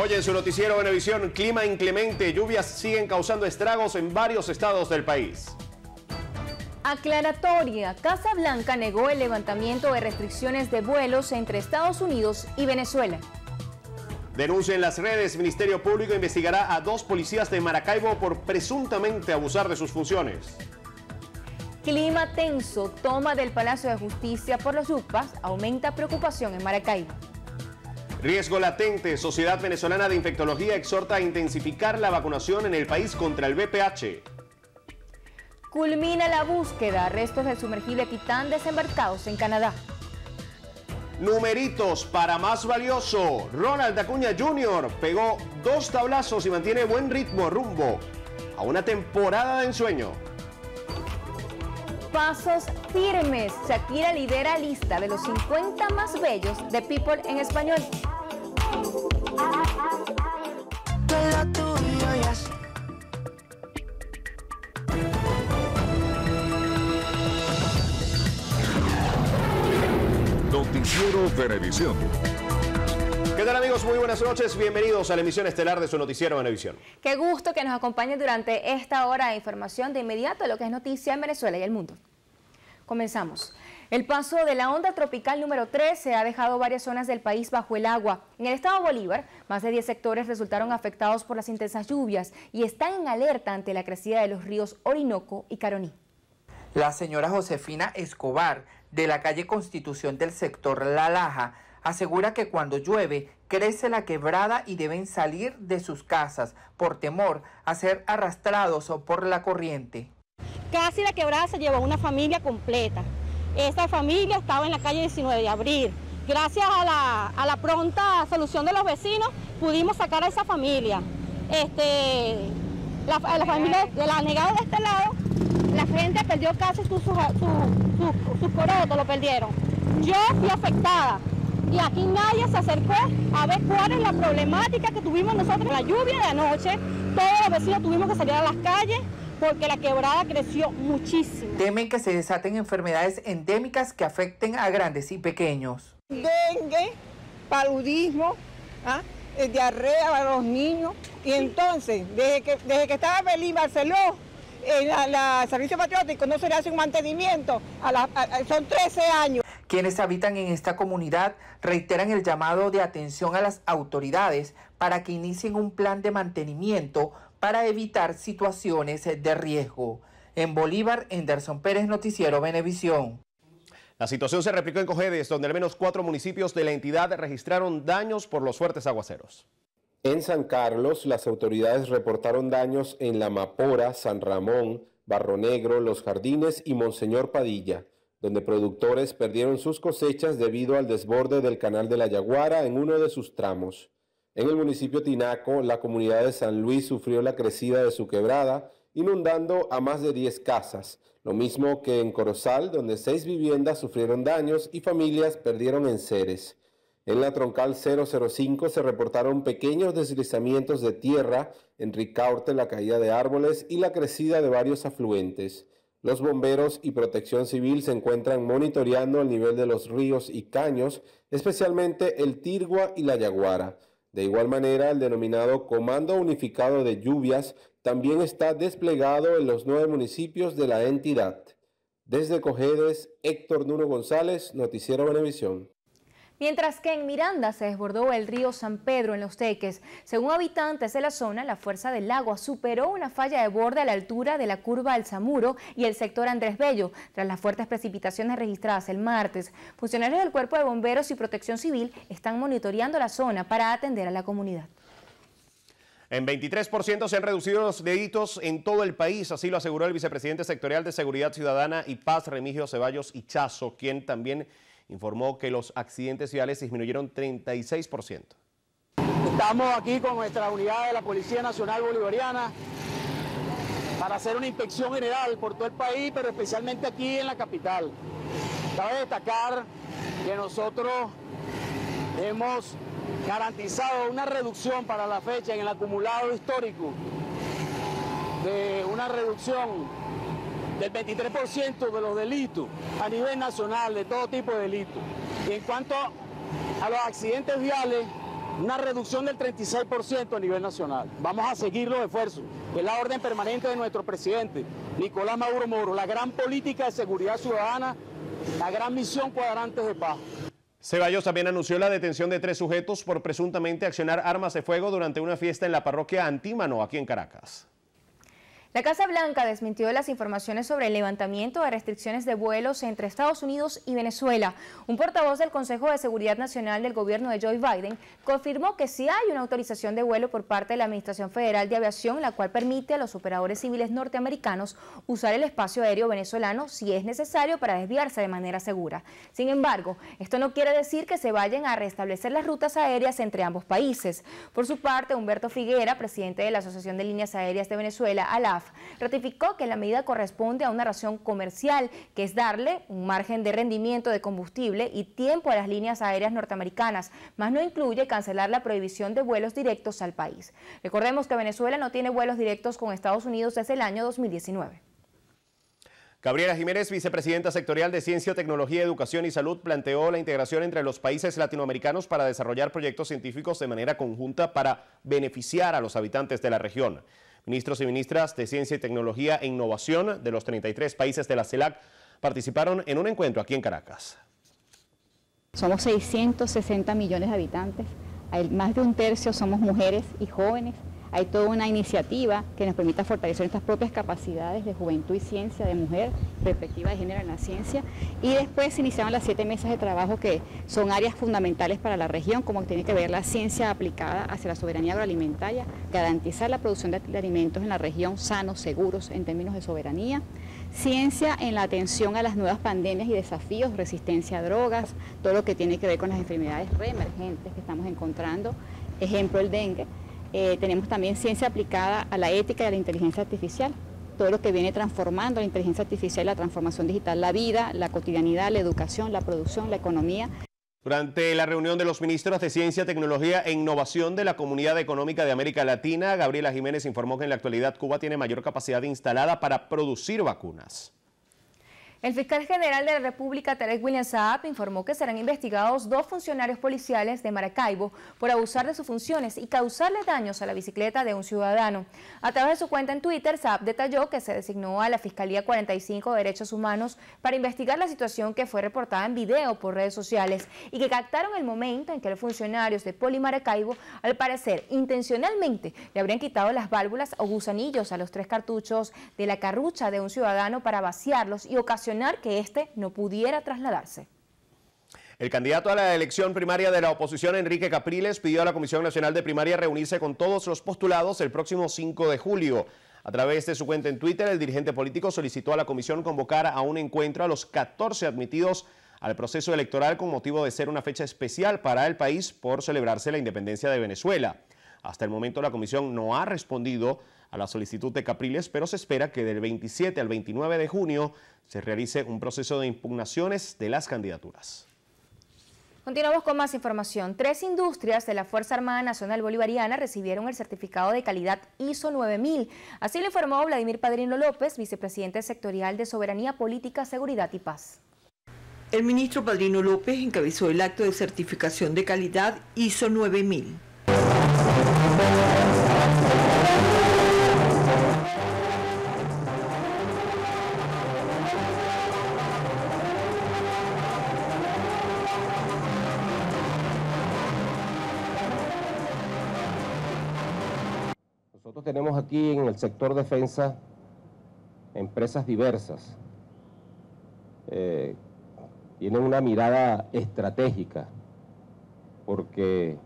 Hoy en su noticiero Venevisión, clima inclemente, lluvias siguen causando estragos en varios estados del país. Aclaratoria, Casa Blanca negó el levantamiento de restricciones de vuelos entre Estados Unidos y Venezuela. Denuncia en las redes, Ministerio Público investigará a dos policías de Maracaibo por presuntamente abusar de sus funciones. Clima tenso, toma del Palacio de Justicia por los UPAs, aumenta preocupación en Maracaibo. Riesgo latente, Sociedad Venezolana de Infectología exhorta a intensificar la vacunación en el país contra el VPH. Culmina la búsqueda, restos del sumergible Titán desembarcados en Canadá. Numeritos para más valioso. Ronald Acuña Jr. pegó dos tablazos y mantiene buen ritmo rumbo a una temporada de ensueño. Pasos firmes. Shakira lidera lista de los 50 más bellos de People en español. Noticiero Venevisión. ¿Qué tal amigos? Muy buenas noches. Bienvenidos a la emisión estelar de su noticiero Venevisión. Qué gusto que nos acompañen durante esta hora de información de inmediato lo que es noticia en Venezuela y el mundo. Comenzamos. El paso de la onda tropical número 13 ha dejado varias zonas del país bajo el agua. En el estado Bolívar, más de 10 sectores resultaron afectados por las intensas lluvias y están en alerta ante la crecida de los ríos Orinoco y Caroní. La señora Josefina Escobar, de la calle Constitución del sector La Laja, asegura que cuando llueve crece la quebrada y deben salir de sus casas por temor a ser arrastrados por la corriente. Casi la quebrada se llevó una familia completa. Esta familia estaba en la calle 19 de abril. Gracias a la, pronta solución de los vecinos pudimos sacar a esa familia. Este, la, familia de la negada de este lado, la gente perdió casi sus su, su, corotos, lo perdieron. Yo fui afectada y aquí nadie se acercó a ver cuál es la problemática que tuvimos nosotros. La lluvia de anoche, todos los vecinos tuvimos que salir a las calles porque la quebrada creció muchísimo. Temen que se desaten enfermedades endémicas que afecten a grandes y pequeños. Dengue, paludismo, ¿ah? Eh, diarrea para los niños. Y entonces, desde que, desde que estaba Belín Barceló, en la, Servicio Patriótico no se le hace un mantenimiento, son 13 años. Quienes habitan en esta comunidad reiteran el llamado de atención a las autoridades para que inicien un plan de mantenimiento para evitar situaciones de riesgo. En Bolívar, Enderson Pérez, Noticiero Venevisión. La situación se replicó en Cojedes, donde al menos cuatro municipios de la entidad registraron daños por los fuertes aguaceros. En San Carlos, las autoridades reportaron daños en La Mapora, San Ramón, Barro Negro, Los Jardines y Monseñor Padilla, donde productores perdieron sus cosechas debido al desborde del canal de la Yaguara en uno de sus tramos. En el municipio Tinaco, la comunidad de San Luis sufrió la crecida de su quebrada, inundando a más de 10 casas, lo mismo que en Corozal, donde seis viviendas sufrieron daños y familias perdieron enseres. En la troncal 005 se reportaron pequeños deslizamientos de tierra, en Ricaurte la caída de árboles y la crecida de varios afluentes. Los bomberos y protección civil se encuentran monitoreando el nivel de los ríos y caños, especialmente el Tirgua y la Yaguara. De igual manera, el denominado Comando Unificado de Lluvias también está desplegado en los nueve municipios de la entidad. Desde Cojedes, Héctor Nuno González, Noticiero Venevisión. Mientras que en Miranda se desbordó el río San Pedro en Los Teques. Según habitantes de la zona, la fuerza del agua superó una falla de borde a la altura de la curva Alzamuro y el sector Andrés Bello, tras las fuertes precipitaciones registradas el martes. Funcionarios del Cuerpo de Bomberos y Protección Civil están monitoreando la zona para atender a la comunidad. En 23% se han reducido los delitos en todo el país, así lo aseguró el vicepresidente sectorial de Seguridad Ciudadana y Paz, Remigio Ceballos Ichazo, quien también informó que los accidentes viales disminuyeron 36%. Estamos aquí con nuestra unidad de la Policía Nacional Bolivariana para hacer una inspección general por todo el país, pero especialmente aquí en la capital. Cabe destacar que nosotros hemos garantizado una reducción para la fecha en el acumulado histórico de una reducción del 23% de los delitos a nivel nacional, de todo tipo de delitos. Y en cuanto a los accidentes viales, una reducción del 36% a nivel nacional. Vamos a seguir los esfuerzos. Es la orden permanente de nuestro presidente, Nicolás Maduro Moro, la gran política de seguridad ciudadana, la gran misión cuadrantes de paz. Ceballos también anunció la detención de tres sujetos por presuntamente accionar armas de fuego durante una fiesta en la parroquia Antímano, aquí en Caracas. La Casa Blanca desmintió las informaciones sobre el levantamiento de restricciones de vuelos entre Estados Unidos y Venezuela. Un portavoz del Consejo de Seguridad Nacional del gobierno de Joe Biden confirmó que sí hay una autorización de vuelo por parte de la Administración Federal de Aviación, la cual permite a los operadores civiles norteamericanos usar el espacio aéreo venezolano si es necesario para desviarse de manera segura. Sin embargo, esto no quiere decir que se vayan a restablecer las rutas aéreas entre ambos países. Por su parte, Humberto Figuera, presidente de la Asociación de Líneas Aéreas de Venezuela, ALA, ratificó que la medida corresponde a una razón comercial, que es darle un margen de rendimiento de combustible y tiempo a las líneas aéreas norteamericanas, más no incluye cancelar la prohibición de vuelos directos al país. Recordemos que Venezuela no tiene vuelos directos con Estados Unidos desde el año 2019. Gabriela Jiménez, vicepresidenta sectorial de Ciencia, Tecnología, Educación y Salud, planteó la integración entre los países latinoamericanos para desarrollar proyectos científicos de manera conjunta para beneficiar a los habitantes de la región. Ministros y ministras de Ciencia y Tecnología e Innovación de los 33 países de la CELAC participaron en un encuentro aquí en Caracas. Somos 660 millones de habitantes, más de un tercio somos mujeres y jóvenes, hay toda una iniciativa que nos permita fortalecer nuestras propias capacidades de juventud y ciencia, de mujer, perspectiva de género en la ciencia. Y después se iniciaron las siete mesas de trabajo que son áreas fundamentales para la región, como tiene que ver la ciencia aplicada hacia la soberanía agroalimentaria, garantizar la producción de alimentos en la región sanos, seguros en términos de soberanía. Ciencia en la atención a las nuevas pandemias y desafíos, resistencia a drogas, todo lo que tiene que ver con las enfermedades reemergentes que estamos encontrando, ejemplo el dengue eh, tenemos también ciencia aplicada a la ética y a la inteligencia artificial, todo lo que viene transformando la inteligencia artificial, la transformación digital, la vida, la cotidianidad, la educación, la producción, la economía. Durante la reunión de los ministros de Ciencia, Tecnología e Innovación de la Comunidad Económica de América Latina, Gabriela Jiménez informó que en la actualidad Cuba tiene mayor capacidad instalada para producir vacunas. El fiscal general de la República, Tarek William Saab, informó que serán investigados dos funcionarios policiales de Maracaibo por abusar de sus funciones y causarle daños a la bicicleta de un ciudadano. A través de su cuenta en Twitter, Saab detalló que se designó a la Fiscalía 45 de Derechos Humanos para investigar la situación que fue reportada en video por redes sociales y que captaron el momento en que los funcionarios de Poli Maracaibo, al parecer intencionalmente, le habrían quitado las válvulas o gusanillos a los tres cartuchos de la carrucha de un ciudadano para vaciarlos y ocasionar que éste no pudiera trasladarse. El candidato a la elección primaria de la oposición, Enrique Capriles, pidió a la Comisión Nacional de Primaria reunirse con todos los postulados el próximo 5 de julio. A través de su cuenta en Twitter, el dirigente político solicitó a la comisión convocar a un encuentro a los 14 admitidos al proceso electoral con motivo de ser una fecha especial para el país por celebrarse la independencia de Venezuela. Hasta el momento la comisión no ha respondido a la solicitud de Capriles, pero se espera que del 27 al 29 de junio se realice un proceso de impugnaciones de las candidaturas. Continuamos con más información. Tres industrias de la Fuerza Armada Nacional Bolivariana recibieron el certificado de calidad ISO 9000. Así lo informó Vladimir Padrino López, vicepresidente sectorial de Soberanía Política, Seguridad y Paz. El ministro Padrino López encabezó el acto de certificación de calidad ISO 9000. Tenemos aquí en el sector defensa empresas diversas. Eh, tienen una mirada estratégica porque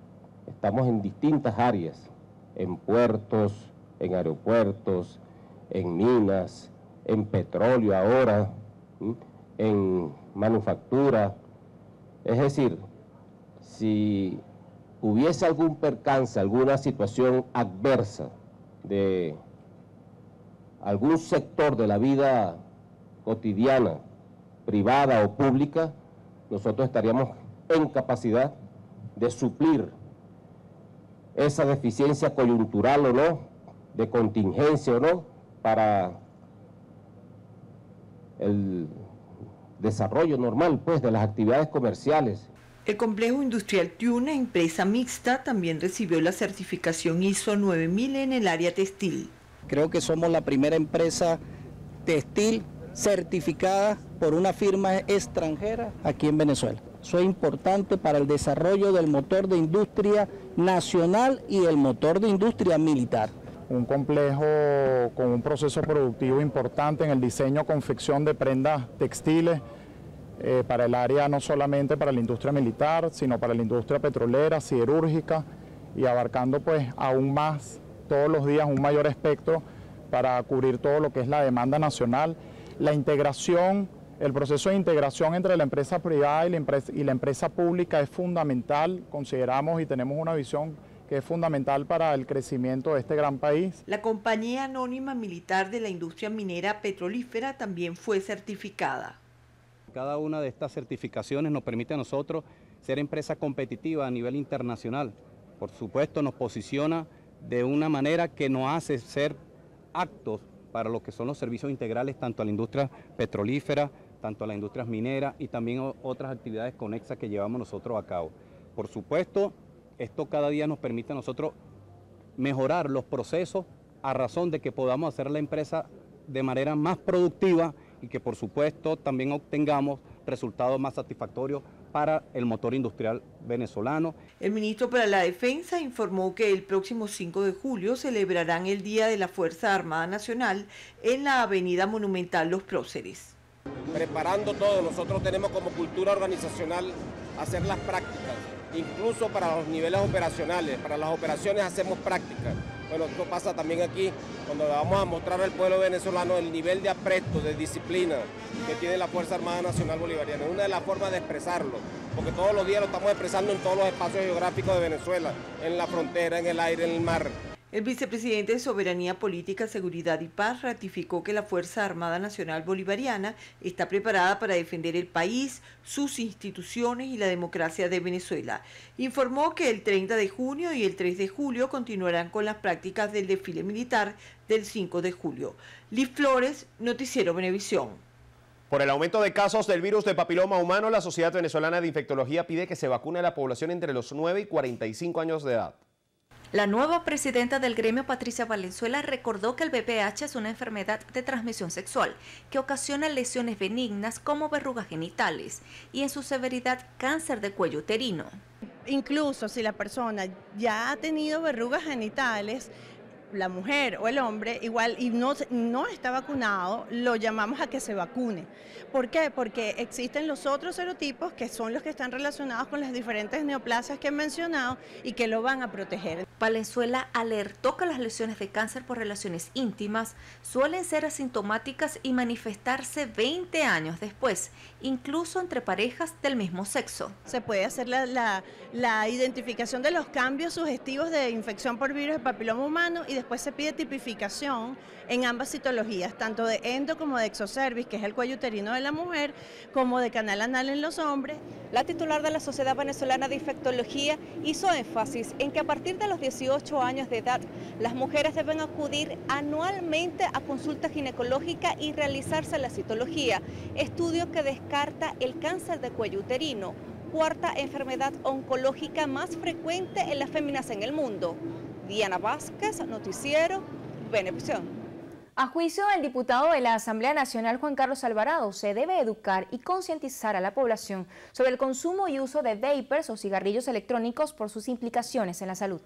estamos en distintas áreas, en puertos, en aeropuertos, en minas, en petróleo ahora, en manufactura. Es decir, si hubiese algún percance, alguna situación adversa, de algún sector de la vida cotidiana, privada o pública, nosotros estaríamos en capacidad de suplir esa deficiencia coyuntural o no, de contingencia o no, para el desarrollo normal pues, de las actividades comerciales El complejo industrial Tuna, empresa mixta, también recibió la certificación ISO 9000 en el área textil. Creo que somos la primera empresa textil certificada por una firma extranjera aquí en Venezuela. Eso es importante para el desarrollo del motor de industria nacional y el motor de industria militar. Un complejo con un proceso productivo importante en el diseño, confección de prendas textiles eh, para el área no solamente para la industria militar, sino para la industria petrolera, siderúrgica y abarcando pues aún más todos los días un mayor espectro para cubrir todo lo que es la demanda nacional. La integración, el proceso de integración entre la empresa privada y la empresa, y la empresa pública es fundamental, consideramos y tenemos una visión que es fundamental para el crecimiento de este gran país. La compañía anónima militar de la industria minera petrolífera también fue certificada. Cada una de estas certificaciones nos permite a nosotros ser empresa competitiva a nivel internacional. Por supuesto, nos posiciona de una manera que nos hace ser actos para lo que son los servicios integrales tanto a la industria petrolífera, tanto a las industrias mineras y también otras actividades conexas que llevamos nosotros a cabo. Por supuesto, esto cada día nos permite a nosotros mejorar los procesos a razón de que podamos hacer la empresa de manera más productiva y que por supuesto también obtengamos resultados más satisfactorios para el motor industrial venezolano. El ministro para la Defensa informó que el próximo 5 de julio celebrarán el Día de la Fuerza Armada Nacional en la Avenida Monumental Los Próceres. Preparando todo, nosotros tenemos como cultura organizacional hacer las prácticas, incluso para los niveles operacionales, para las operaciones hacemos prácticas. Bueno, esto pasa también aquí, cuando vamos a mostrar al pueblo venezolano el nivel de apresto, de disciplina que tiene la Fuerza Armada Nacional Bolivariana. Es una de las formas de expresarlo, porque todos los días lo estamos expresando en todos los espacios geográficos de Venezuela, en la frontera, en el aire, en el mar. El vicepresidente de Soberanía Política, Seguridad y Paz ratificó que la Fuerza Armada Nacional Bolivariana está preparada para defender el país, sus instituciones y la democracia de Venezuela. Informó que el 30 de junio y el 3 de julio continuarán con las prácticas del desfile militar del 5 de julio. Liz Flores, Noticiero Venevisión. Por el aumento de casos del virus de papiloma humano, la Sociedad Venezolana de Infectología pide que se vacune a la población entre los 9 y 45 años de edad. La nueva presidenta del gremio, Patricia Valenzuela, recordó que el VPH es una enfermedad de transmisión sexual que ocasiona lesiones benignas como verrugas genitales y en su severidad cáncer de cuello uterino. Incluso si la persona ya ha tenido verrugas genitales, la mujer o el hombre igual y no, no está vacunado, lo llamamos a que se vacune. ¿Por qué? Porque existen los otros serotipos que son los que están relacionados con las diferentes neoplasias que he mencionado y que lo van a proteger. Valenzuela alertó que las lesiones de cáncer por relaciones íntimas suelen ser asintomáticas y manifestarse 20 años después, incluso entre parejas del mismo sexo. Se puede hacer la, la, la identificación de los cambios sugestivos de infección por virus de papiloma humano y después se pide tipificación en ambas citologías, tanto de endo como de exocervix, que es el cuello uterino de la mujer, como de canal anal en los hombres. La titular de la Sociedad Venezolana de Infectología hizo énfasis en que a partir de los 18 años de edad, las mujeres deben acudir anualmente a consulta ginecológica y realizarse la citología, estudio que descarta el cáncer de cuello uterino, cuarta enfermedad oncológica más frecuente en las féminas en el mundo. Diana Vázquez, Noticiero, Venevisión. A juicio del diputado de la Asamblea Nacional Juan Carlos Alvarado, se debe educar y concientizar a la población sobre el consumo y uso de vapers o cigarrillos electrónicos por sus implicaciones en la salud.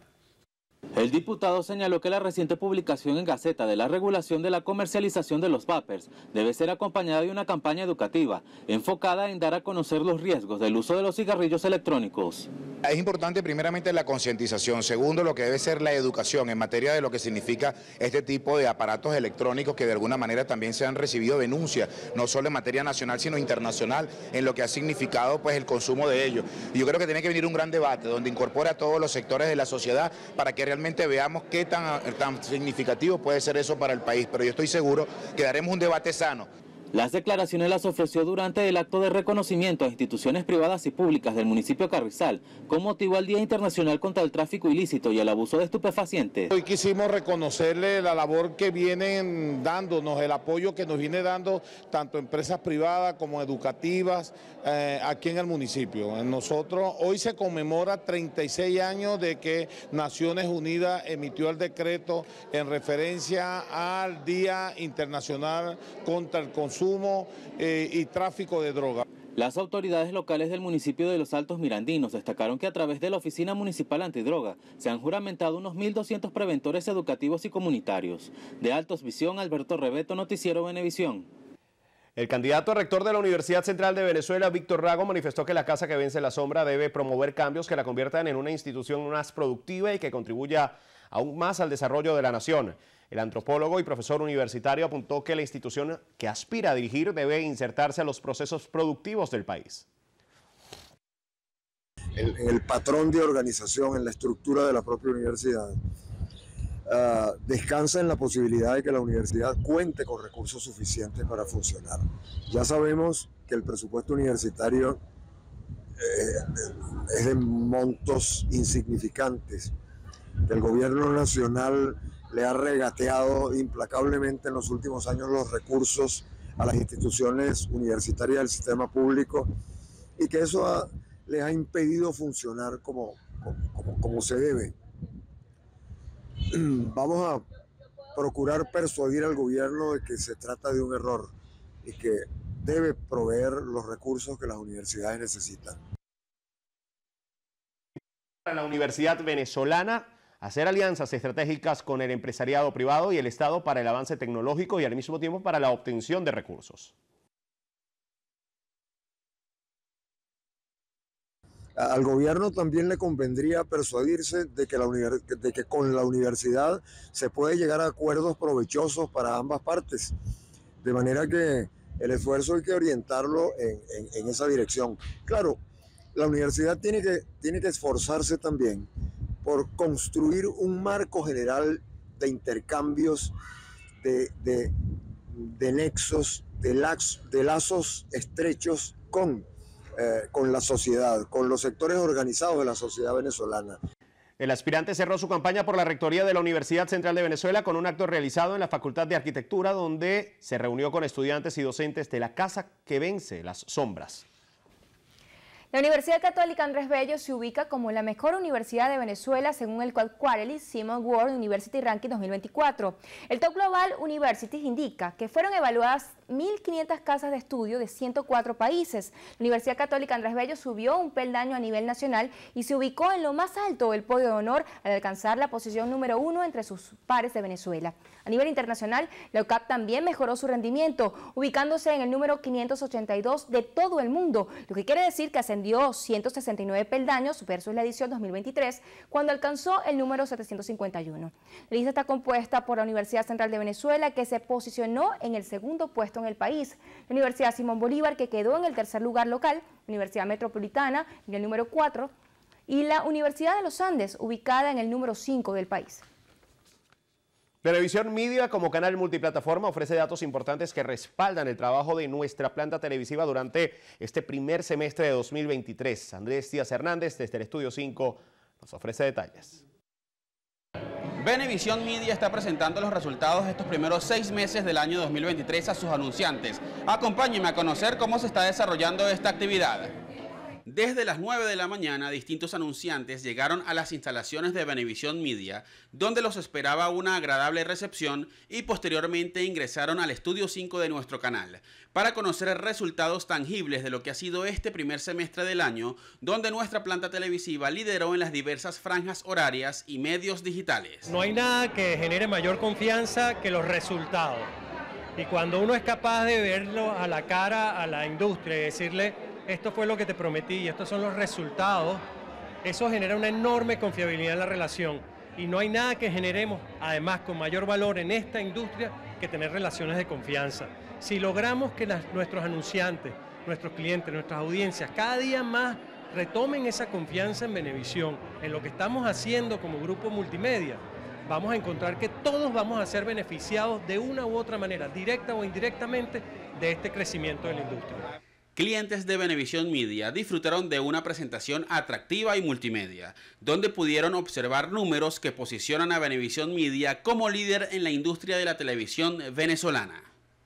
El diputado señaló que la reciente publicación en Gaceta de la regulación de la comercialización de los vapers debe ser acompañada de una campaña educativa enfocada en dar a conocer los riesgos del uso de los cigarrillos electrónicos. Es importante primeramente la concientización, segundo lo que debe ser la educación en materia de lo que significa este tipo de aparatos electrónicos que de alguna manera también se han recibido denuncias, no solo en materia nacional sino internacional, en lo que ha significado pues el consumo de ellos. Y yo creo que tiene que venir un gran debate donde incorpore a todos los sectores de la sociedad para que realmente veamos qué tan, significativo puede ser eso para el país, pero yo estoy seguro que daremos un debate sano. Las declaraciones las ofreció durante el acto de reconocimiento a instituciones privadas y públicas del municipio Carrizal con motivo al Día Internacional contra el Tráfico Ilícito y el Abuso de Estupefacientes. Hoy quisimos reconocerle la labor que vienen dándonos, el apoyo que nos viene dando tanto empresas privadas como educativas eh, aquí en el municipio. Nosotros, hoy se conmemora 36 años de que Naciones Unidas emitió el decreto en referencia al Día Internacional contra el Consumo consumo eh, y tráfico de drogas. Las autoridades locales del municipio de Los Altos Mirandinos destacaron que a través de la Oficina Municipal Antidroga se han juramentado unos 1.200 preventores educativos y comunitarios. De Altos Visión, Alberto Rebeto, Noticiero Venevisión. El candidato a rector de la Universidad Central de Venezuela, Víctor Rago, manifestó que la Casa que Vence la Sombra debe promover cambios que la conviertan en una institución más productiva y que contribuya aún más al desarrollo de la nación. El antropólogo y profesor universitario apuntó que la institución que aspira a dirigir debe insertarse a los procesos productivos del país. En el, patrón de organización, en la estructura de la propia universidad, ah, descansa en la posibilidad de que la universidad cuente con recursos suficientes para funcionar. Ya sabemos que el presupuesto universitario eh, es de montos insignificantes, el gobierno nacional le ha regateado implacablemente en los últimos años los recursos a las instituciones universitarias del sistema público y que eso le ha impedido funcionar como, como, como se debe. Vamos a procurar persuadir al gobierno de que se trata de un error y que debe proveer los recursos que las universidades necesitan. La Universidad Venezolana hacer alianzas estratégicas con el empresariado privado y el Estado para el avance tecnológico y al mismo tiempo para la obtención de recursos. Al gobierno también le convendría persuadirse de que, con la universidad se puede llegar a acuerdos provechosos para ambas partes, de manera que el esfuerzo hay que orientarlo en, en esa dirección. Claro, la universidad tiene que, tiene que esforzarse también por construir un marco general de intercambios, de, de, nexos, de, lazos estrechos con, eh, con la sociedad, con los sectores organizados de la sociedad venezolana. El aspirante cerró su campaña por la rectoría de la Universidad Central de Venezuela con un acto realizado en la Facultad de Arquitectura donde se reunió con estudiantes y docentes de la Casa que Vence las Sombras. La Universidad Católica Andrés Bello se ubica como la mejor universidad de Venezuela según el Quarterly Simon World University Ranking 2024. El Top Global Universities indica que fueron evaluadas 1.500 casas de estudio de 104 países. La Universidad Católica Andrés Bello subió un peldaño a nivel nacional y se ubicó en lo más alto del podio de honor al alcanzar la posición número uno entre sus pares de Venezuela. A nivel internacional, la UCAP también mejoró su rendimiento, ubicándose en el número 582 de todo el mundo, lo que quiere decir que ascendió 169 peldaños versus la edición 2023, cuando alcanzó el número 751. La lista está compuesta por la Universidad Central de Venezuela, que se posicionó en el segundo puesto en el país. La Universidad Simón Bolívar, que quedó en el tercer lugar local, Universidad Metropolitana en el número 4, y la Universidad de los Andes, ubicada en el número 5 del país. Televisión Media como canal multiplataforma ofrece datos importantes que respaldan el trabajo de nuestra planta televisiva durante este primer semestre de 2023. Andrés Díaz Hernández desde el Estudio 5 nos ofrece detalles. Venevisión Media está presentando los resultados de estos primeros seis meses del año 2023 a sus anunciantes. Acompáñenme a conocer cómo se está desarrollando esta actividad. Desde las 9 de la mañana, distintos anunciantes llegaron a las instalaciones de Venevisión Media, donde los esperaba una agradable recepción y posteriormente ingresaron al estudio 5 de nuestro canal, para conocer resultados tangibles de lo que ha sido este primer semestre del año, donde nuestra planta televisiva lideró en las diversas franjas horarias y medios digitales. No hay nada que genere mayor confianza que los resultados. Y cuando uno es capaz de verlo a la cara a la industria y decirle, esto fue lo que te prometí y estos son los resultados, eso genera una enorme confiabilidad en la relación. Y no hay nada que generemos, además, con mayor valor en esta industria que tener relaciones de confianza. Si logramos que nuestros anunciantes, nuestros clientes, nuestras audiencias, cada día más retomen esa confianza en Benevisión, en lo que estamos haciendo como grupo multimedia, vamos a encontrar que todos vamos a ser beneficiados de una u otra manera, directa o indirectamente, de este crecimiento de la industria. Clientes de Venevisión Media disfrutaron de una presentación atractiva y multimedia, donde pudieron observar números que posicionan a Venevisión Media como líder en la industria de la televisión venezolana.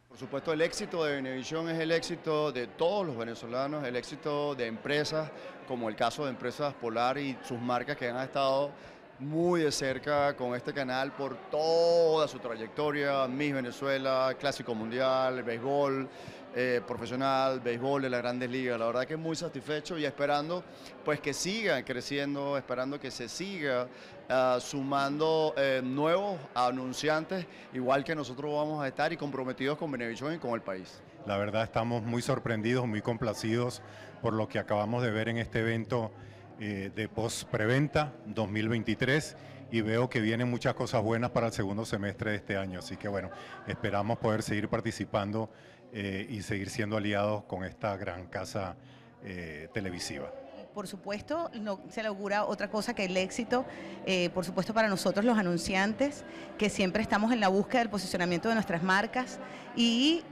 Por supuesto, el éxito de Venevisión es el éxito de todos los venezolanos, el éxito de empresas, como el caso de Empresas Polar y sus marcas que han estado muy de cerca con este canal por toda su trayectoria, Miss Venezuela, Clásico Mundial, béisbol eh, profesional, béisbol de las grandes ligas. La verdad que muy satisfecho y esperando pues que sigan creciendo, esperando que se siga ah, sumando eh, nuevos anunciantes, igual que nosotros vamos a estar y comprometidos con Benevisión y con el país. La verdad estamos muy sorprendidos, muy complacidos por lo que acabamos de ver en este evento eh, de post-preventa 2023 y veo que vienen muchas cosas buenas para el segundo semestre de este año. Así que bueno, esperamos poder seguir participando eh, y seguir siendo aliados con esta gran casa eh, televisiva por supuesto, no se le augura otra cosa que el éxito, eh, por supuesto, para nosotros los anunciantes, que siempre estamos en la búsqueda del posicionamiento de nuestras marcas y,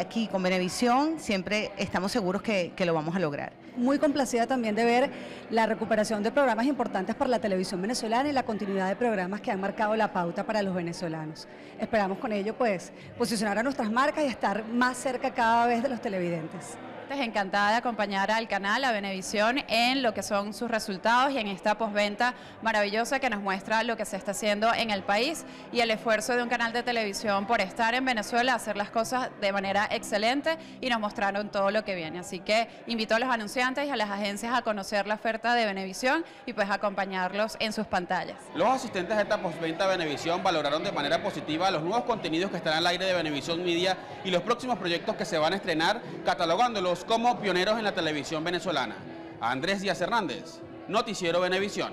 aquí con Benevisión siempre estamos seguros que, lo vamos a lograr. Muy complacida también de ver la recuperación de programas importantes para la televisión venezolana y la continuidad de programas que han marcado la pauta para los venezolanos. Esperamos con ello pues posicionar a nuestras marcas y estar más cerca cada vez de los televidentes encantada de acompañar al canal, a Venevisión, en lo que son sus resultados y en esta posventa maravillosa que nos muestra lo que se está haciendo en el país y el esfuerzo de un canal de televisión por estar en Venezuela, hacer las cosas de manera excelente y nos mostraron todo lo que viene. Así que invito a los anunciantes y a las agencias a conocer la oferta de Venevisión y pues acompañarlos en sus pantallas. Los asistentes de esta posventa Venevisión valoraron de manera positiva los nuevos contenidos que están al aire de Venevisión Media y los próximos proyectos que se van a estrenar, catalogándolos como pioneros en la televisión venezolana. Andrés Díaz Hernández, Noticiero Venevisión.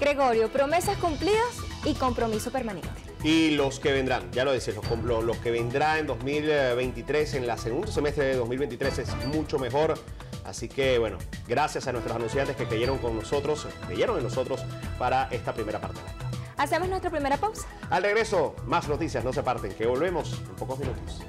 Gregorio, promesas cumplidas y compromiso permanente. Y los que vendrán, ya lo decís, los, los que vendrá en 2023, en la segundo semestre de 2023 es mucho mejor. Así que bueno, gracias a nuestros anunciantes que creyeron con nosotros, creyeron en nosotros para esta primera parte. Hacemos nuestra primera pausa. Al regreso, más noticias, no se parten, que volvemos en pocos minutos.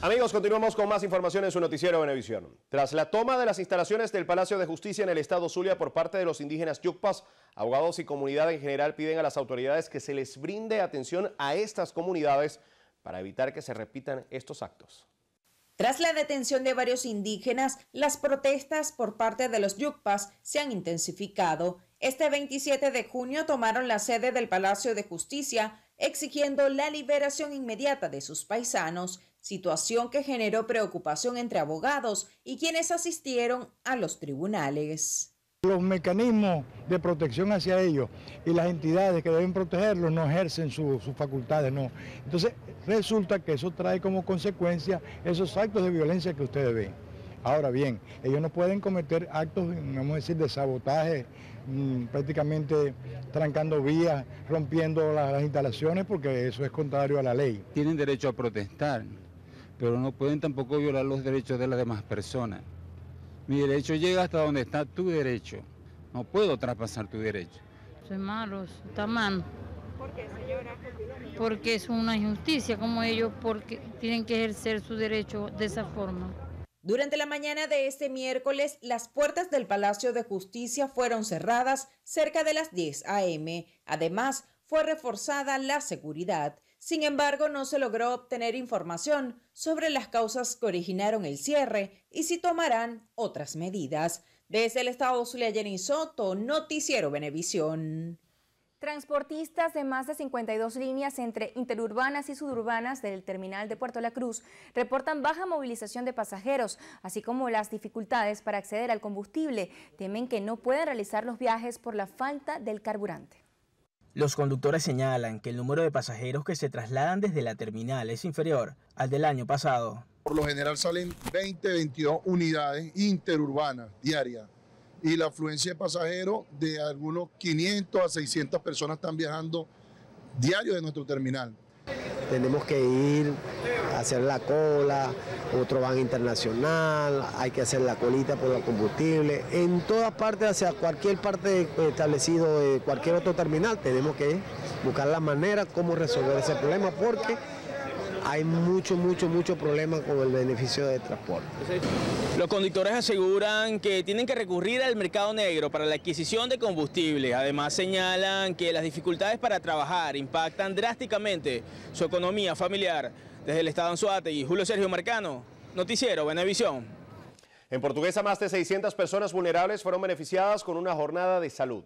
Amigos, continuamos con más información en su noticiero Venevisión. Tras la toma de las instalaciones del Palacio de Justicia en el estado Zulia por parte de los indígenas Yucpas, abogados y comunidad en general piden a las autoridades que se les brinde atención a estas comunidades para evitar que se repitan estos actos. Tras la detención de varios indígenas, las protestas por parte de los Yucpas se han intensificado. Este 27 de junio tomaron la sede del Palacio de Justicia exigiendo la liberación inmediata de sus paisanos, situación que generó preocupación entre abogados y quienes asistieron a los tribunales. Los mecanismos de protección hacia ellos y las entidades que deben protegerlos no ejercen sus facultades, no. Entonces resulta que eso trae como consecuencia esos actos de violencia que ustedes ven. Ahora bien, ellos no pueden cometer actos, vamos a decir, de sabotaje Mm, prácticamente trancando vías, rompiendo las, instalaciones, porque eso es contrario a la ley. Tienen derecho a protestar, pero no pueden tampoco violar los derechos de las demás personas. Mi derecho llega hasta donde está tu derecho. No puedo traspasar tu derecho. Soy malo, está mal. ¿Por qué, señora? Porque es una injusticia como ellos porque tienen que ejercer su derecho de esa forma. Durante la mañana de este miércoles, las puertas del Palacio de Justicia fueron cerradas cerca de las 10 a.m. Además, fue reforzada la seguridad. Sin embargo, no se logró obtener información sobre las causas que originaron el cierre y si tomarán otras medidas. Desde el estado Zulia Soto, Noticiero Venevisión. Transportistas de más de 52 líneas entre interurbanas y suburbanas del terminal de Puerto La Cruz reportan baja movilización de pasajeros, así como las dificultades para acceder al combustible. Temen que no puedan realizar los viajes por la falta del carburante. Los conductores señalan que el número de pasajeros que se trasladan desde la terminal es inferior al del año pasado. Por lo general salen 20, 22 unidades interurbanas diarias y la afluencia de pasajeros de algunos 500 a 600 personas están viajando diario de nuestro terminal. Tenemos que ir a hacer la cola, otro van internacional, hay que hacer la colita por el combustible. En todas partes, hacia cualquier parte establecido cualquier otro terminal, tenemos que buscar la manera cómo resolver ese problema porque hay mucho, mucho, mucho problema con el beneficio de transporte. Los conductores aseguran que tienen que recurrir al mercado negro para la adquisición de combustible. Además señalan que las dificultades para trabajar impactan drásticamente su economía familiar. Desde el Estado y Julio Sergio Marcano, Noticiero Benevisión. En Portuguesa, más de 600 personas vulnerables fueron beneficiadas con una jornada de salud.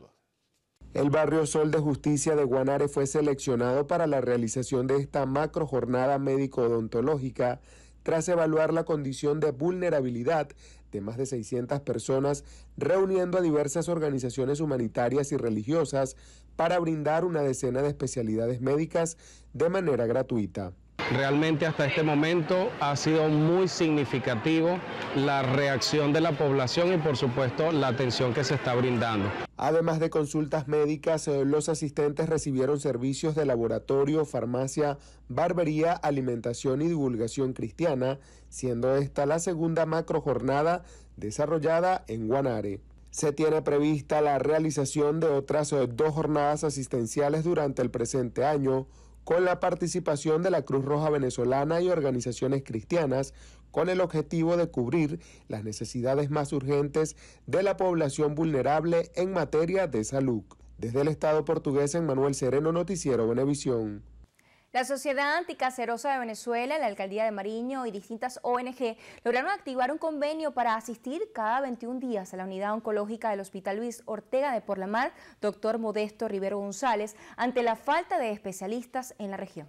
El barrio Sol de Justicia de Guanare fue seleccionado para la realización de esta macro jornada médico-odontológica tras evaluar la condición de vulnerabilidad de más de 600 personas, reuniendo a diversas organizaciones humanitarias y religiosas para brindar una decena de especialidades médicas de manera gratuita. Realmente hasta este momento ha sido muy significativo la reacción de la población y por supuesto la atención que se está brindando. Además de consultas médicas, eh, los asistentes recibieron servicios de laboratorio, farmacia, barbería, alimentación y divulgación cristiana, siendo esta la segunda macro jornada desarrollada en Guanare. Se tiene prevista la realización de otras eh, dos jornadas asistenciales durante el presente año, con la participación de la Cruz Roja Venezolana y organizaciones cristianas con el objetivo de cubrir las necesidades más urgentes de la población vulnerable en materia de salud. Desde el Estado portugués Manuel Sereno, Noticiero Venevisión. La Sociedad Anticacerosa de Venezuela, la Alcaldía de Mariño y distintas ONG lograron activar un convenio para asistir cada 21 días a la unidad oncológica del Hospital Luis Ortega de Porlamar, doctor Modesto Rivero González, ante la falta de especialistas en la región.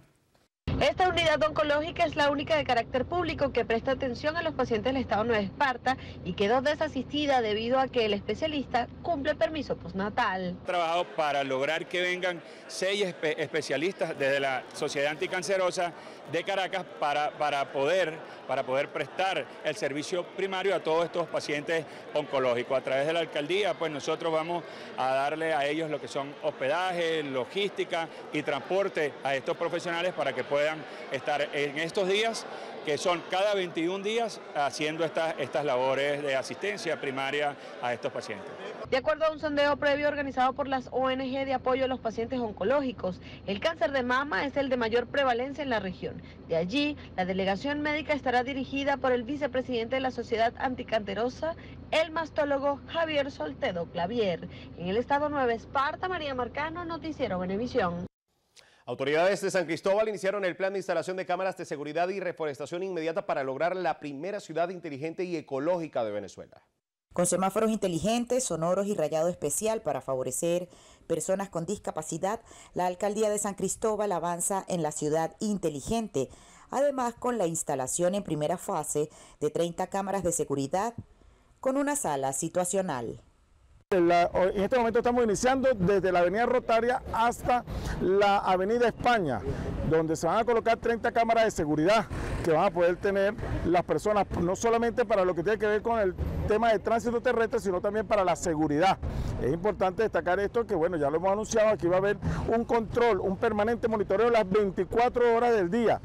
Esta unidad oncológica es la única de carácter público que presta atención a los pacientes del estado Nueva Esparta y quedó desasistida debido a que el especialista cumple permiso postnatal. Trabajado para lograr que vengan seis especialistas desde la Sociedad Anticancerosa de Caracas para, para, poder, para poder prestar el servicio primario a todos estos pacientes oncológicos. A través de la alcaldía, pues nosotros vamos a darle a ellos lo que son hospedaje, logística y transporte a estos profesionales para que puedan estar en estos días que son cada 21 días haciendo estas, estas labores de asistencia primaria a estos pacientes. De acuerdo a un sondeo previo organizado por las ONG de apoyo a los pacientes oncológicos, el cáncer de mama es el de mayor prevalencia en la región. De allí, la delegación médica estará dirigida por el vicepresidente de la Sociedad Anticancerosa, el mastólogo Javier Soltedo Clavier. En el estado Nueva Esparta, María Marcano, Noticiero Benevisión. Autoridades de San Cristóbal iniciaron el plan de instalación de cámaras de seguridad y reforestación inmediata para lograr la primera ciudad inteligente y ecológica de Venezuela. Con semáforos inteligentes, sonoros y rayado especial para favorecer personas con discapacidad, la alcaldía de San Cristóbal avanza en la ciudad inteligente, además con la instalación en primera fase de 30 cámaras de seguridad con una sala situacional en este momento estamos iniciando desde la avenida Rotaria hasta la avenida España, donde se van a colocar 30 cámaras de seguridad que van a poder tener las personas, no solamente para lo que tiene que ver con el tema de tránsito terrestre, sino también para la seguridad. Es importante destacar esto, que bueno, ya lo hemos anunciado, aquí va a haber un control, un permanente monitoreo las 24 horas del día.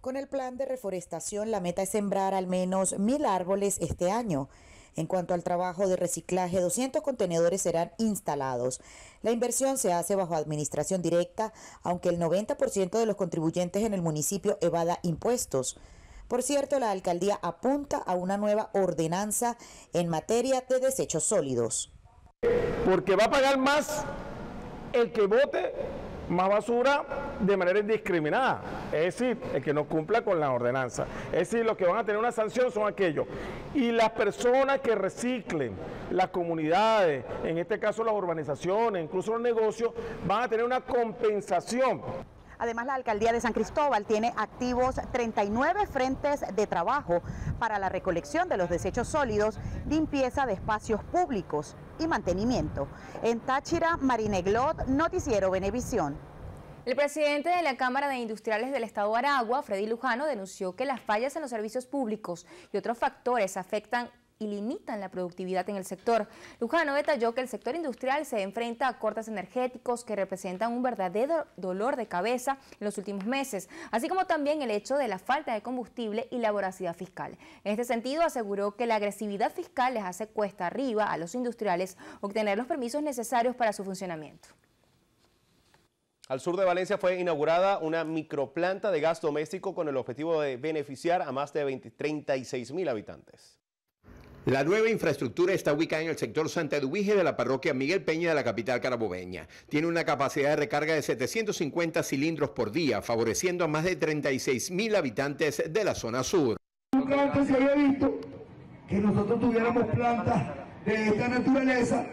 Con el plan de reforestación, la meta es sembrar al menos mil árboles este año. En cuanto al trabajo de reciclaje, 200 contenedores serán instalados. La inversión se hace bajo administración directa, aunque el 90% de los contribuyentes en el municipio evada impuestos. Por cierto, la alcaldía apunta a una nueva ordenanza en materia de desechos sólidos. Porque va a pagar más el que vote más basura de manera indiscriminada. Es decir, el que no cumpla con la ordenanza. Es decir, los que van a tener una sanción son aquellos. Y las personas que reciclen, las comunidades, en este caso las urbanizaciones, incluso los negocios, van a tener una compensación Además, la alcaldía de San Cristóbal tiene activos 39 frentes de trabajo para la recolección de los desechos sólidos, limpieza de espacios públicos y mantenimiento. En Táchira, Marineglot, Noticiero Venevisión. El presidente de la Cámara de Industriales del Estado de Aragua, Freddy Lujano, denunció que las fallas en los servicios públicos y otros factores afectan y limitan la productividad en el sector. Lujano detalló que el sector industrial se enfrenta a cortes energéticos que representan un verdadero dolor de cabeza en los últimos meses, así como también el hecho de la falta de combustible y la voracidad fiscal. En este sentido, aseguró que la agresividad fiscal les hace cuesta arriba a los industriales obtener los permisos necesarios para su funcionamiento. Al sur de Valencia fue inaugurada una microplanta de gas doméstico con el objetivo de beneficiar a más de 20, 36 mil habitantes. La nueva infraestructura está ubicada en el sector Santa Eduige de la parroquia Miguel Peña de la capital carabobeña. Tiene una capacidad de recarga de 750 cilindros por día, favoreciendo a más de 36 mil habitantes de la zona sur. Nunca antes se había visto que nosotros tuviéramos plantas de esta naturaleza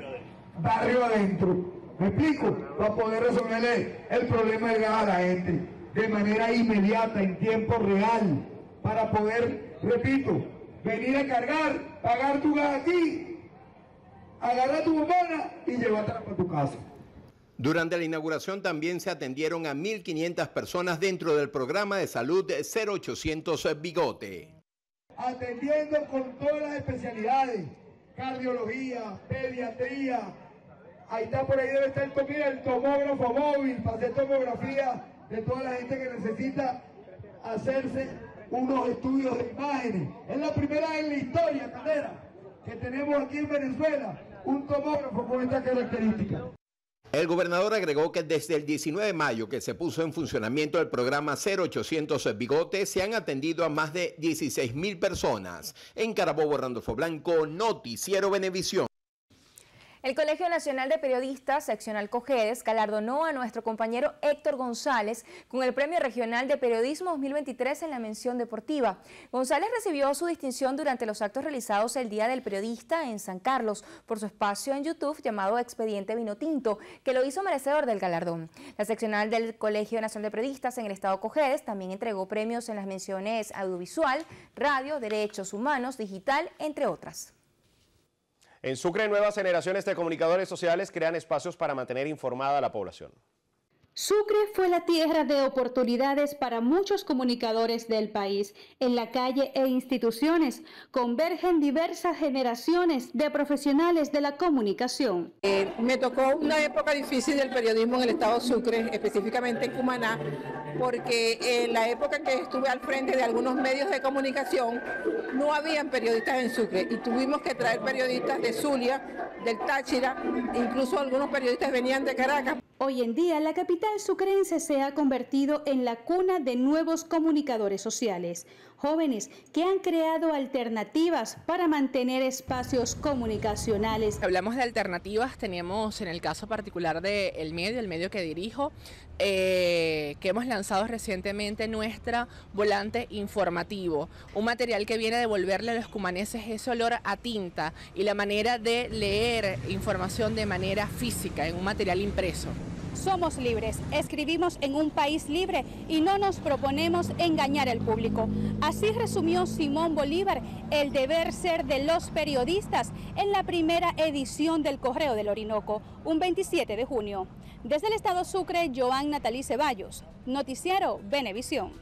barrio adentro. ¿Me explico? Para poder resolverle el problema del gas a la gente de manera inmediata, en tiempo real, para poder, repito, venir a cargar, pagar tu gas aquí, agarrar tu bombona y llevártela para tu casa. Durante la inauguración también se atendieron a 1.500 personas dentro del programa de salud 0800 Bigote. Atendiendo con todas las especialidades, cardiología, pediatría, ahí está por ahí debe estar el, el tomógrafo móvil para hacer tomografía de toda la gente que necesita hacerse unos estudios de imágenes. Es la primera en la historia, Caldera, que tenemos aquí en Venezuela un tomógrafo con esta característica. El gobernador agregó que desde el 19 de mayo que se puso en funcionamiento el programa 0800 Bigote se han atendido a más de 16 mil personas. En Carabobo, Randolfo Blanco, Noticiero Venevisión. El Colegio Nacional de Periodistas, seccional Cojedes, galardonó a nuestro compañero Héctor González con el Premio Regional de Periodismo 2023 en la mención deportiva. González recibió su distinción durante los actos realizados el Día del Periodista en San Carlos por su espacio en YouTube llamado Expediente Vino Tinto, que lo hizo merecedor del galardón. La seccional del Colegio Nacional de Periodistas en el Estado Cojedes también entregó premios en las menciones audiovisual, radio, derechos humanos, digital, entre otras. En Sucre, nuevas generaciones de comunicadores sociales crean espacios para mantener informada a la población. Sucre fue la tierra de oportunidades para muchos comunicadores del país. En la calle e instituciones convergen diversas generaciones de profesionales de la comunicación. Eh, me tocó una época difícil del periodismo en el estado Sucre, específicamente en Cumaná, porque en la época que estuve al frente de algunos medios de comunicación no habían periodistas en Sucre y tuvimos que traer periodistas de Zulia, del Táchira, incluso algunos periodistas venían de Caracas. Hoy en día la capital sucrense se ha convertido en la cuna de nuevos comunicadores sociales, jóvenes que han creado alternativas para mantener espacios comunicacionales. Hablamos de alternativas, tenemos en el caso particular del medio, el medio que dirijo, eh, que hemos lanzado recientemente nuestra volante informativo, un material que viene a devolverle a los cumaneses ese olor a tinta y la manera de leer información de manera física en un material impreso. Somos libres, escribimos en un país libre y no nos proponemos engañar al público. Así resumió Simón Bolívar el deber ser de los periodistas en la primera edición del Correo del Orinoco, un 27 de junio. Desde el estado Sucre, Joan Natalí Ceballos, Noticiero Venevisión.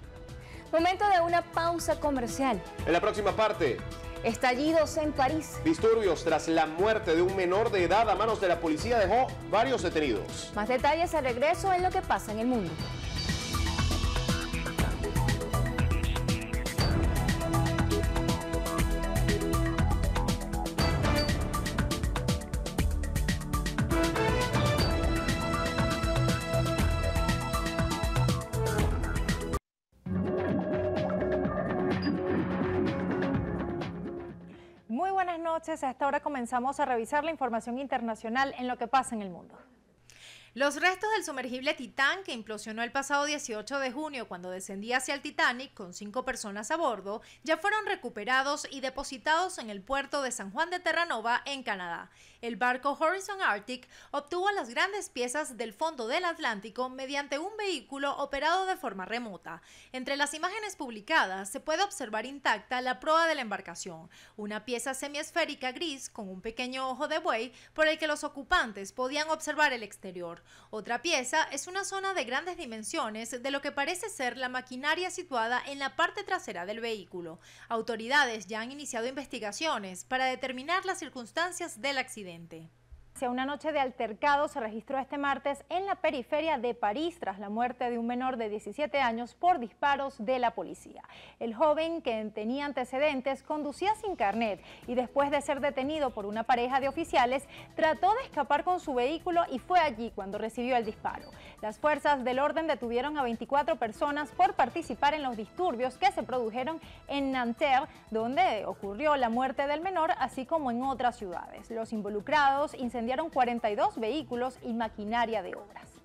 Momento de una pausa comercial. En la próxima parte, Estallidos en París. Disturbios tras la muerte de un menor de edad a manos de la policía dejó varios detenidos. Más detalles al regreso en lo que pasa en el mundo. Noches. A esta hora comenzamos a revisar la información internacional en lo que pasa en el mundo. Los restos del sumergible Titán, que implosionó el pasado 18 de junio cuando descendía hacia el Titanic con cinco personas a bordo, ya fueron recuperados y depositados en el puerto de San Juan de Terranova, en Canadá. El barco Horizon Arctic obtuvo las grandes piezas del fondo del Atlántico mediante un vehículo operado de forma remota. Entre las imágenes publicadas se puede observar intacta la proa de la embarcación, una pieza semiesférica gris con un pequeño ojo de buey por el que los ocupantes podían observar el exterior. Otra pieza es una zona de grandes dimensiones de lo que parece ser la maquinaria situada en la parte trasera del vehículo. Autoridades ya han iniciado investigaciones para determinar las circunstancias del accidente. Occidente. Una noche de altercado se registró este martes en la periferia de París tras la muerte de un menor de 17 años por disparos de la policía. El joven, que tenía antecedentes, conducía sin carnet y después de ser detenido por una pareja de oficiales, trató de escapar con su vehículo y fue allí cuando recibió el disparo. Las fuerzas del orden detuvieron a 24 personas por participar en los disturbios que se produjeron en Nanterre, donde ocurrió la muerte del menor, así como en otras ciudades. Los involucrados incendiaron 42 vehículos y maquinaria de obras.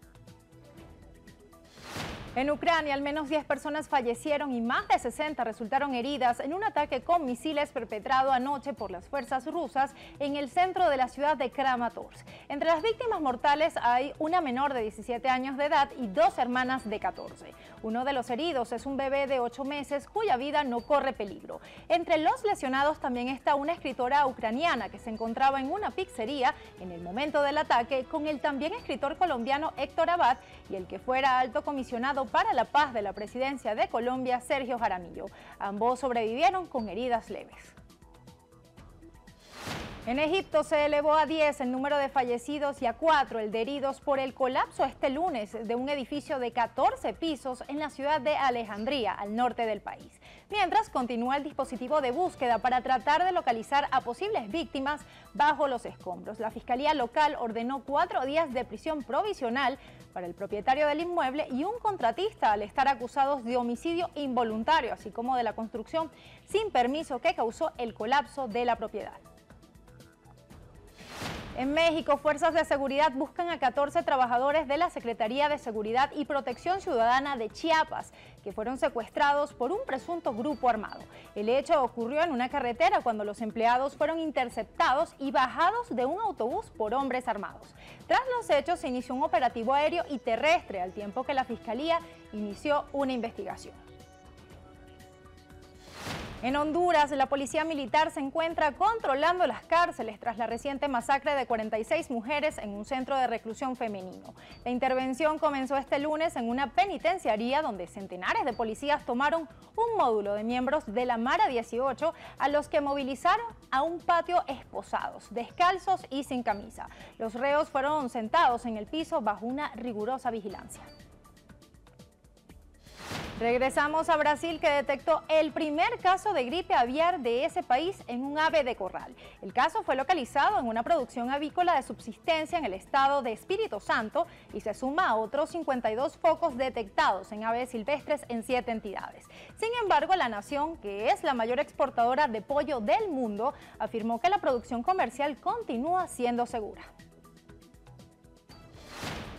En Ucrania, al menos 10 personas fallecieron y más de 60 resultaron heridas en un ataque con misiles perpetrado anoche por las fuerzas rusas en el centro de la ciudad de Kramatorsk. Entre las víctimas mortales hay una menor de 17 años de edad y dos hermanas de 14. Uno de los heridos es un bebé de 8 meses cuya vida no corre peligro. Entre los lesionados también está una escritora ucraniana que se encontraba en una pizzería en el momento del ataque con el también escritor colombiano Héctor Abad y el que fuera alto comisionado para la Paz de la Presidencia de Colombia, Sergio Jaramillo. Ambos sobrevivieron con heridas leves. En Egipto se elevó a 10 el número de fallecidos y a 4 el de heridos por el colapso este lunes de un edificio de 14 pisos en la ciudad de Alejandría, al norte del país. Mientras continúa el dispositivo de búsqueda para tratar de localizar a posibles víctimas bajo los escombros. La Fiscalía local ordenó cuatro días de prisión provisional para el propietario del inmueble y un contratista al estar acusados de homicidio involuntario, así como de la construcción sin permiso que causó el colapso de la propiedad. En México, fuerzas de seguridad buscan a 14 trabajadores de la Secretaría de Seguridad y Protección Ciudadana de Chiapas, que fueron secuestrados por un presunto grupo armado. El hecho ocurrió en una carretera cuando los empleados fueron interceptados y bajados de un autobús por hombres armados. Tras los hechos, se inició un operativo aéreo y terrestre, al tiempo que la Fiscalía inició una investigación. En Honduras, la policía militar se encuentra controlando las cárceles tras la reciente masacre de 46 mujeres en un centro de reclusión femenino. La intervención comenzó este lunes en una penitenciaría donde centenares de policías tomaron un módulo de miembros de la Mara 18 a los que movilizaron a un patio esposados, descalzos y sin camisa. Los reos fueron sentados en el piso bajo una rigurosa vigilancia. Regresamos a Brasil que detectó el primer caso de gripe aviar de ese país en un ave de corral. El caso fue localizado en una producción avícola de subsistencia en el estado de Espíritu Santo y se suma a otros 52 focos detectados en aves silvestres en siete entidades. Sin embargo, la nación, que es la mayor exportadora de pollo del mundo, afirmó que la producción comercial continúa siendo segura.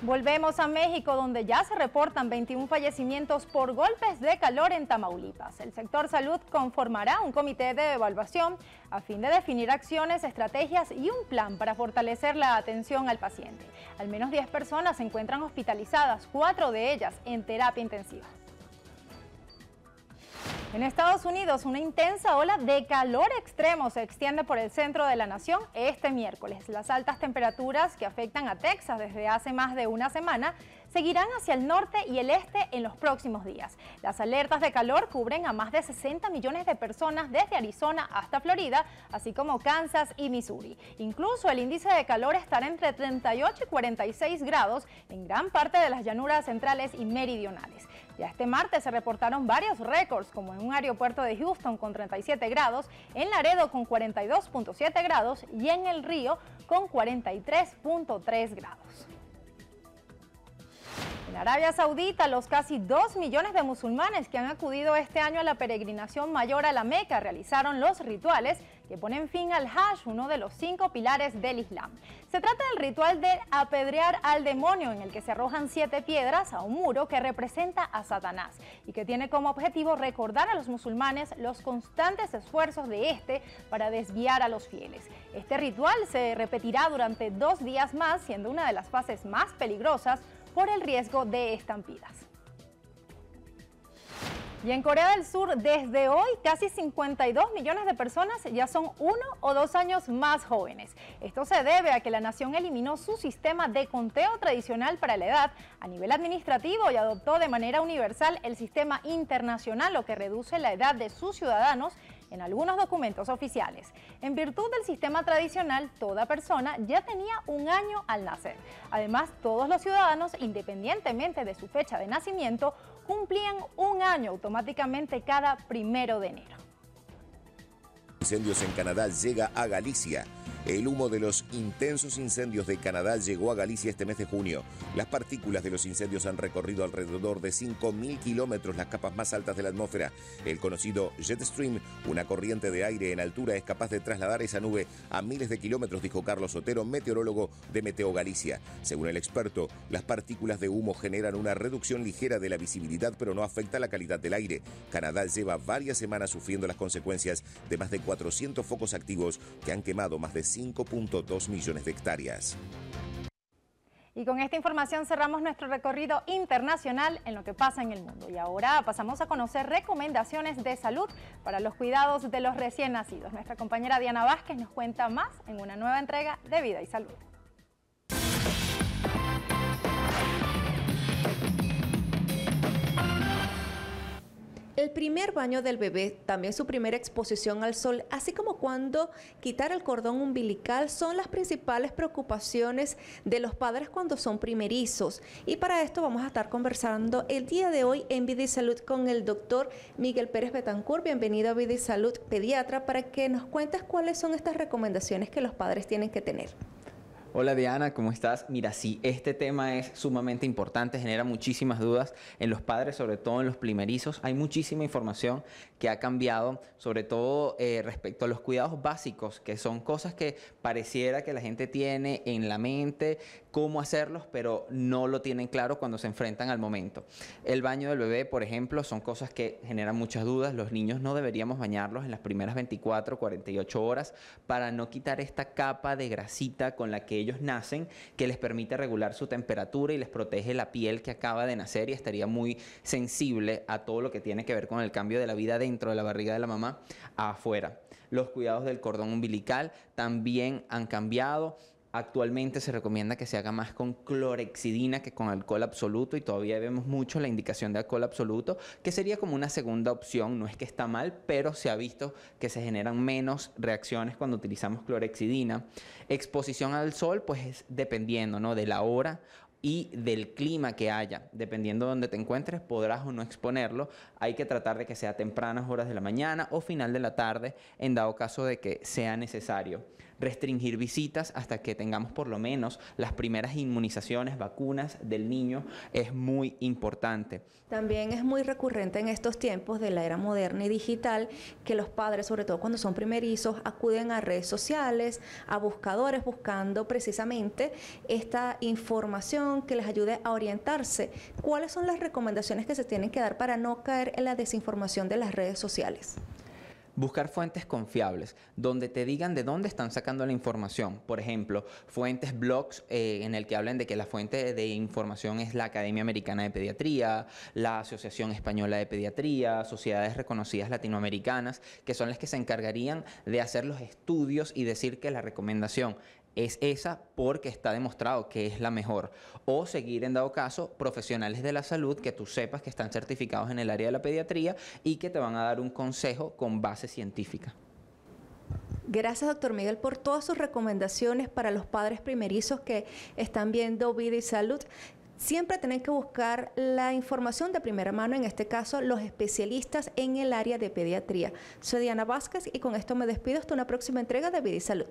Volvemos a México, donde ya se reportan 21 fallecimientos por golpes de calor en Tamaulipas. El sector salud conformará un comité de evaluación a fin de definir acciones, estrategias y un plan para fortalecer la atención al paciente. Al menos 10 personas se encuentran hospitalizadas, cuatro de ellas en terapia intensiva. En Estados Unidos, una intensa ola de calor extremo se extiende por el centro de la nación este miércoles. Las altas temperaturas que afectan a Texas desde hace más de una semana seguirán hacia el norte y el este en los próximos días. Las alertas de calor cubren a más de 60 millones de personas desde Arizona hasta Florida, así como Kansas y Missouri. Incluso el índice de calor estará entre 38 y 46 grados en gran parte de las llanuras centrales y meridionales. Ya este martes se reportaron varios récords, como en un aeropuerto de Houston con 37 grados, en Laredo con 42.7 grados y en El Río con 43.3 grados. En Arabia Saudita, los casi 2 millones de musulmanes que han acudido este año a la peregrinación mayor a la Meca realizaron los rituales que ponen fin al Hajj, uno de los cinco pilares del Islam. Se trata del ritual de apedrear al demonio, en el que se arrojan siete piedras a un muro que representa a Satanás y que tiene como objetivo recordar a los musulmanes los constantes esfuerzos de este para desviar a los fieles. Este ritual se repetirá durante dos días más, siendo una de las fases más peligrosas por el riesgo de estampidas. Y en Corea del Sur, desde hoy, casi 52 millones de personas ya son uno o dos años más jóvenes. Esto se debe a que la nación eliminó su sistema de conteo tradicional para la edad a nivel administrativo y adoptó de manera universal el sistema internacional, lo que reduce la edad de sus ciudadanos en algunos documentos oficiales. En virtud del sistema tradicional, toda persona ya tenía un año al nacer. Además, todos los ciudadanos, independientemente de su fecha de nacimiento, cumplían un año automáticamente cada primero de enero. Incendios en Canadá llega a Galicia. El humo de los intensos incendios de Canadá llegó a Galicia este mes de junio. Las partículas de los incendios han recorrido alrededor de 5.000 kilómetros las capas más altas de la atmósfera. El conocido jet stream, una corriente de aire en altura, es capaz de trasladar esa nube a miles de kilómetros, dijo Carlos Otero, meteorólogo de Meteo Galicia. Según el experto, las partículas de humo generan una reducción ligera de la visibilidad, pero no afecta la calidad del aire. Canadá lleva varias semanas sufriendo las consecuencias de más de 400 focos activos que han quemado más de 5.2 millones de hectáreas. Y con esta información cerramos nuestro recorrido internacional en lo que pasa en el mundo. Y ahora pasamos a conocer recomendaciones de salud para los cuidados de los recién nacidos. Nuestra compañera Diana Vázquez nos cuenta más en una nueva entrega de Vida y Salud. El primer baño del bebé, también su primera exposición al sol, así como cuando quitar el cordón umbilical son las principales preocupaciones de los padres cuando son primerizos. Y para esto vamos a estar conversando el día de hoy en Vida y Salud con el doctor Miguel Pérez Betancourt. Bienvenido a Vida y Salud, pediatra, para que nos cuentes cuáles son estas recomendaciones que los padres tienen que tener. Hola Diana, ¿cómo estás? Mira, sí, este tema es sumamente importante, genera muchísimas dudas en los padres, sobre todo en los primerizos. Hay muchísima información que ha cambiado, sobre todo eh, respecto a los cuidados básicos, que son cosas que pareciera que la gente tiene en la mente, cómo hacerlos, pero no lo tienen claro cuando se enfrentan al momento. El baño del bebé, por ejemplo, son cosas que generan muchas dudas. Los niños no deberíamos bañarlos en las primeras 24, 48 horas para no quitar esta capa de grasita con la que ellos nacen, que les permite regular su temperatura y les protege la piel que acaba de nacer y estaría muy sensible a todo lo que tiene que ver con el cambio de la vida dentro de la barriga de la mamá afuera. Los cuidados del cordón umbilical también han cambiado. Actualmente se recomienda que se haga más con clorexidina que con alcohol absoluto y todavía vemos mucho la indicación de alcohol absoluto, que sería como una segunda opción. No es que está mal, pero se ha visto que se generan menos reacciones cuando utilizamos clorexidina. Exposición al sol, pues es dependiendo ¿no? de la hora y del clima que haya. Dependiendo de donde te encuentres, podrás o no exponerlo. Hay que tratar de que sea tempranas horas de la mañana o final de la tarde, en dado caso de que sea necesario restringir visitas hasta que tengamos por lo menos las primeras inmunizaciones, vacunas del niño, es muy importante. También es muy recurrente en estos tiempos de la era moderna y digital que los padres, sobre todo cuando son primerizos, acuden a redes sociales, a buscadores, buscando precisamente esta información que les ayude a orientarse. ¿Cuáles son las recomendaciones que se tienen que dar para no caer en la desinformación de las redes sociales? Buscar fuentes confiables, donde te digan de dónde están sacando la información. Por ejemplo, fuentes, blogs eh, en el que hablen de que la fuente de información es la Academia Americana de Pediatría, la Asociación Española de Pediatría, sociedades reconocidas latinoamericanas, que son las que se encargarían de hacer los estudios y decir que la recomendación es esa porque está demostrado que es la mejor. O seguir, en dado caso, profesionales de la salud que tú sepas que están certificados en el área de la pediatría y que te van a dar un consejo con base científica. Gracias, doctor Miguel, por todas sus recomendaciones para los padres primerizos que están viendo vida y salud. Siempre tienen que buscar la información de primera mano, en este caso los especialistas en el área de pediatría. Soy Diana Vázquez y con esto me despido hasta una próxima entrega de Vida y Salud.